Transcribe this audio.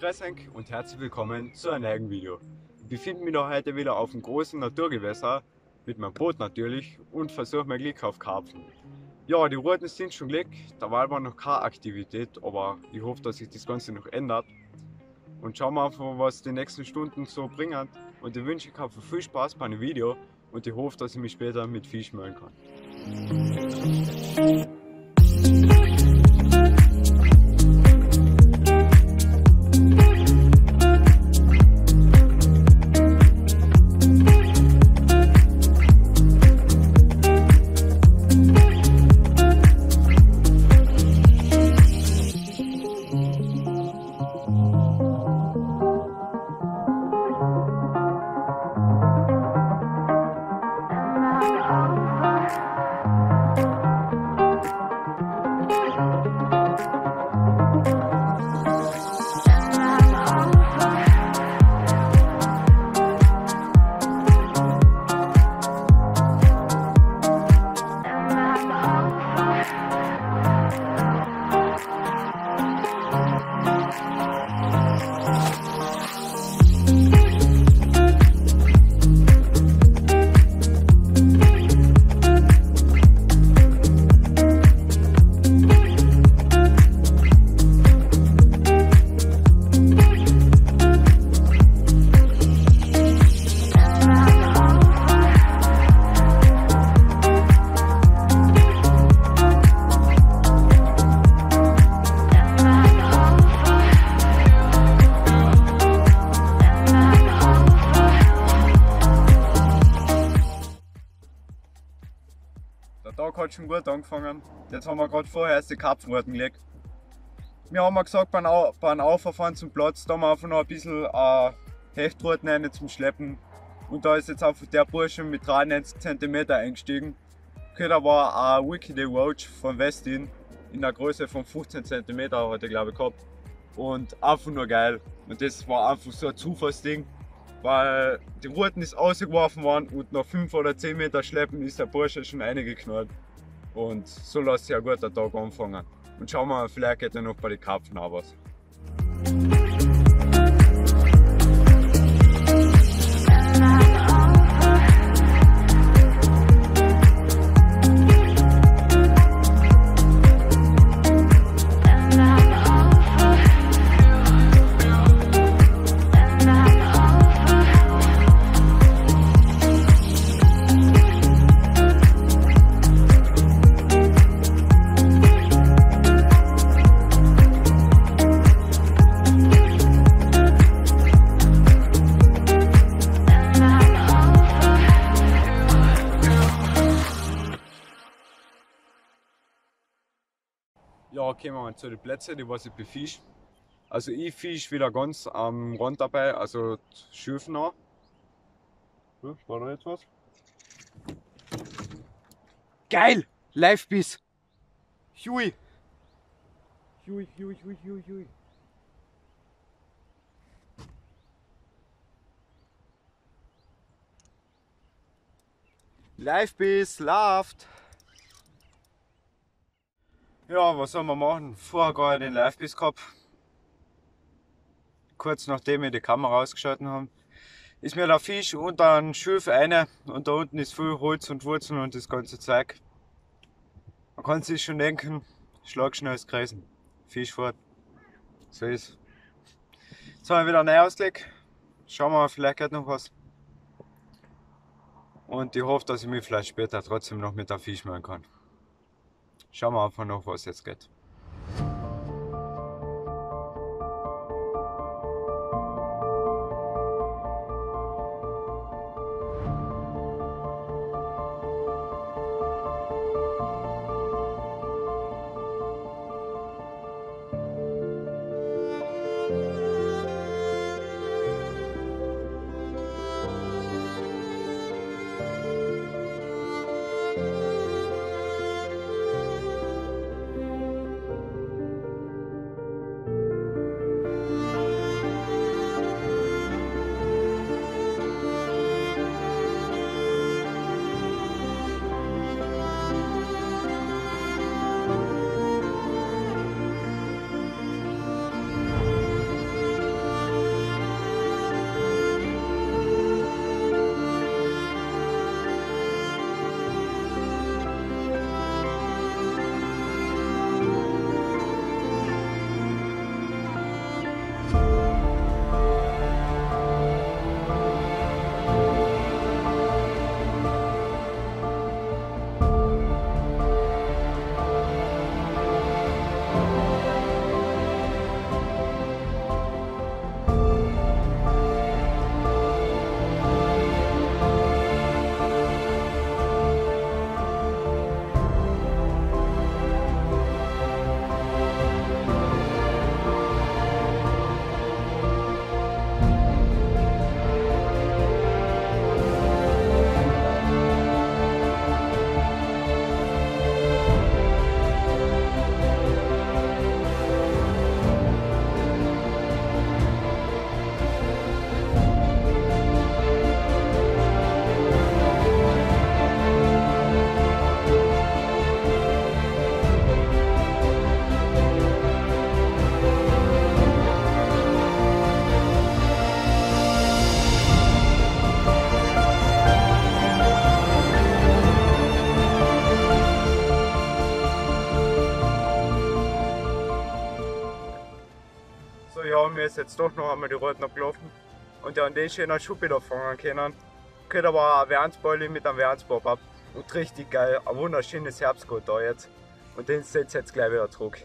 Frank und herzlich willkommen zu einem neuen Video. Ich befinde mich da heute wieder auf einem großen Naturgewässer, mit meinem Boot natürlich, und versuche mein Glück auf Karpfen. Ja, die Routen sind schon gelegt, da war aber noch keine Aktivität, aber ich hoffe, dass sich das Ganze noch ändert. Und schauen wir einfach, was die nächsten Stunden so bringen. Und ich wünsche euch viel Spaß bei dem Video und ich hoffe, dass ich mich später mit Fisch melden kann. Tag hat schon gut angefangen. Jetzt haben wir gerade vorher erst die Karpfenrouten gelegt. Wir haben gesagt, beim, Au beim Auffahren zum Platz, da haben wir einfach noch ein bisschen äh, Hechtrouten rein zum Schleppen. Und da ist jetzt einfach der Bursche mit 93 cm eingestiegen. Okay, da war ein Wicked Roach von Westin in der Größe von 15 cm hat er glaube ich gehabt. Und einfach nur geil. Und das war einfach so ein Zufallsding weil die Routen ist ausgeworfen worden und nach 5 oder 10 Meter Schleppen ist der Bursche schon reingeknallt. Und so lässt sich ein guter Tag anfangen. Und schauen wir mal, vielleicht geht er noch bei den Karpfen auch was. Ja, kommen wir mal zu den Plätzen, die was ich befische. Also ich fische wieder ganz am Rand dabei, also Schöfen an. Ja, war da jetzt was? Geil! Live-Biss! Hui! Hui, hui, hui, hui, hui. Live-Biss, läuft! Ja, was soll man machen? Vorher gar den Live-Biss gehabt. Kurz nachdem wir die Kamera ausgeschaltet haben, ist mir der Fisch unter einen Schilf eine und da unten ist viel Holz und Wurzeln und das ganze Zeug. Man kann sich schon denken, schlag schnell das Kreisen. Fisch fort. So ist Jetzt haben wir wieder neu ausgelegt. Schauen wir mal, vielleicht geht noch was. Und ich hoffe, dass ich mich vielleicht später trotzdem noch mit der Fisch machen kann. Schauen wir einfach noch, was jetzt geht. Wir ist jetzt doch noch einmal die Routen abgelaufen und ja, an den schönen Schuh wieder fangen können. Kriegt aber ein Wärnsball mit einem Wärnsbob ab. Und richtig geil, ein wunderschönes Herbstgut da jetzt. Und den setzt jetzt gleich wieder zurück.